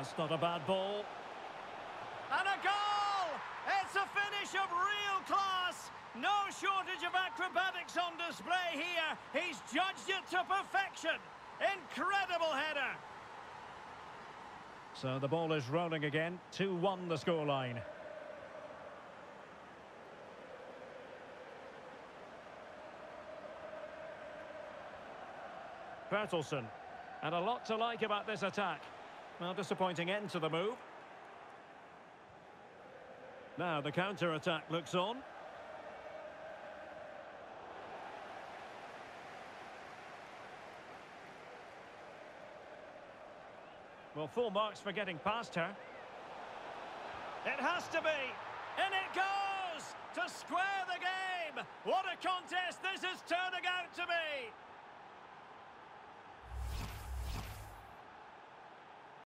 That's not a bad ball. And a goal! It's a finish of real class. No shortage of acrobatics on display here. He's judged it to perfection. Incredible header. So the ball is rolling again. 2-1 the scoreline. Bertelsen. And a lot to like about this attack. Well, disappointing end to the move. Now the counter-attack looks on. Well, full marks for getting past her. It has to be. And it goes to square the game. What a contest this is turning out to.